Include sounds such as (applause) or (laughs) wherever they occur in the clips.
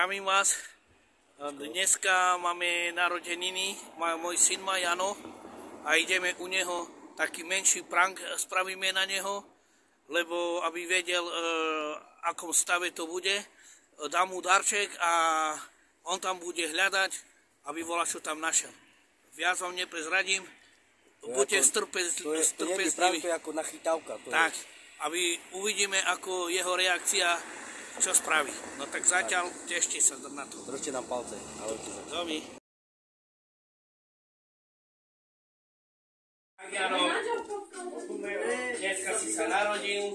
Zdravím vás. Dneska máme narodeniny, môj syn má Jano a ideme u neho taký menší prank spravíme na neho, lebo aby vedel, e, akom stave to bude. Dám mu darček a on tam bude hľadať, aby volá, čo tam našiel. Viac vám neprezradím, buďte strpezliví. To je ako nachytávka. To tak, aby uvidíme, ako jeho reakcia čo spraví. No tak zatiaľ tešte sa na to. Držte nám palce. Ahojte. Jaro, dneska si sa narodil.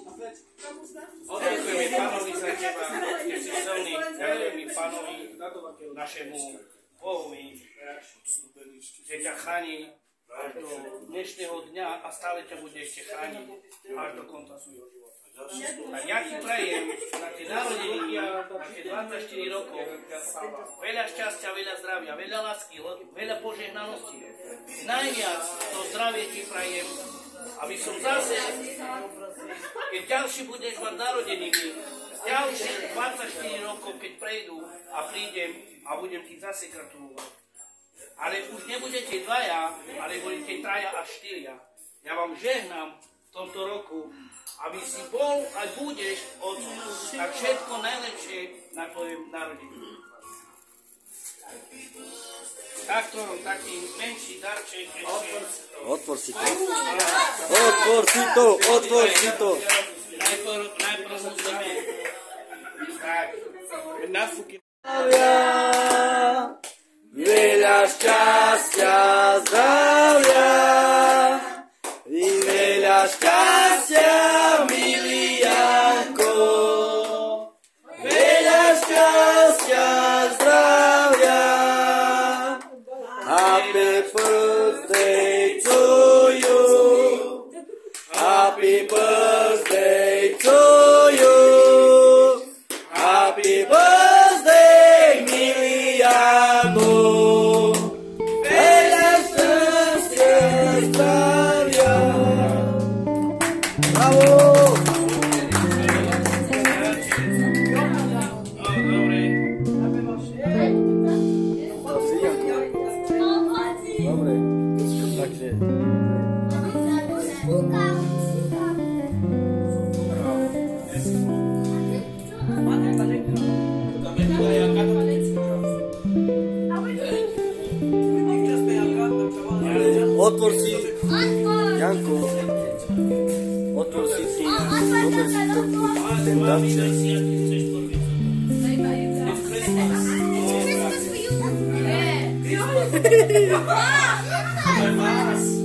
Ďakujeme pánovi za teba, keď si silný. Ďakujeme pánovi, našemu Bohovi, že ťa chráni až do dnešného dňa a stále ťa bude ešte chrániť až do konca svojho života. A ja ti na tie narodeniny na tie 24 rokov veľa šťastia, veľa zdravia, veľa lásky, veľa požehnanosti. Najviac to zdravie ti prajem, aby som zase, keď ďalší budeš mať narodeniny, ďalšie 24 rokov, keď prejdú a prídem a budem ti zase gratulovať. Ale už nebudete dvaja, ale budete traja a štyria. Ja vám žehnám v tomto roku, aby si bol a budeš od tak všetko najlepšie na tvojom narodení. Takto, taký menší darček ešte. Otvor si to. Otvor si to, otvor si to. Najprv, najprv musíme... Tak, nafúky. Veľa šťastia, zdravia veľa šťastia, otvor si, Janko, otvor si tu, zober si to, ten darček. Alebo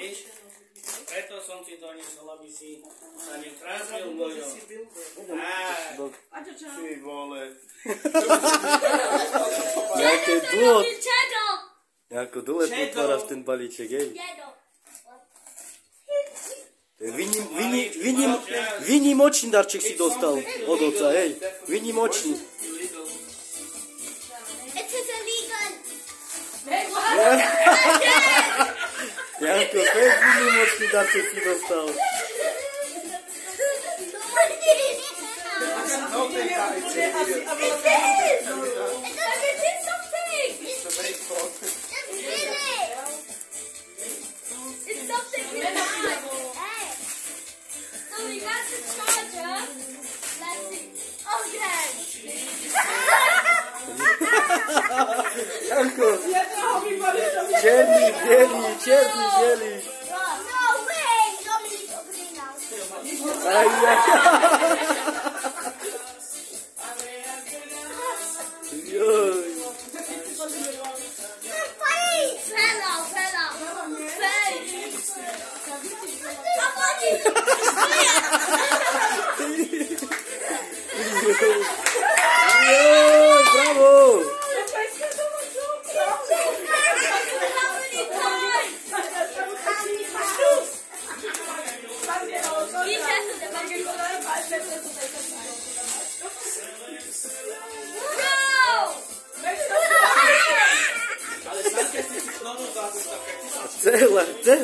Víš? Preto som ti doniesol, aby si sa netrazil mojou. Á, Ty vole. Jaké dlho, Čedo! ako dlho potváraš ten balíček, hej. Vyním, vyním, vyním, vynimočný darček si dostal od oca, hej. Vynimočný. It is illegal! Janko, to je výnimočný darček si No way! You're me now. (laughs)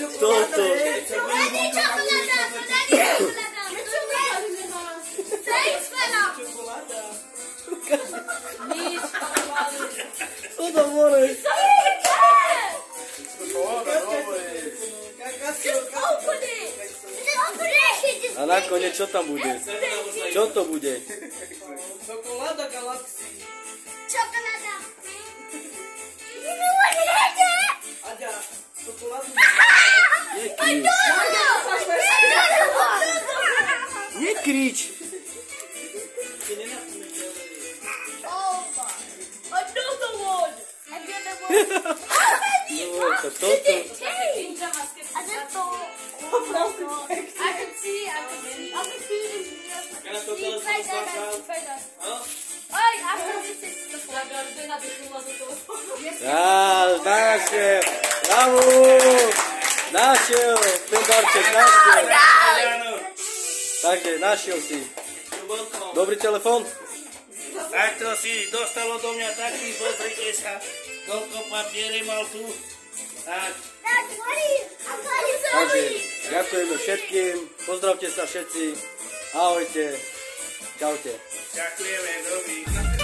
Just open it. Just A nakoniec čo tam bude? Čo to bude? To rozmazal. right there. No? Oj, after this is the flag. Á, našiel. Bravo. Našiel. Ten darček, našiel. Takže, našiel si. Dobrý telefon? Takto si dostalo do mňa taký, pozrite sa, koľko papiere mal tu. Tak, saw Takže, me. ďakujeme všetkým. Pozdravte sa všetci. Ahojte. Čaute. ďakujeme, dobrý.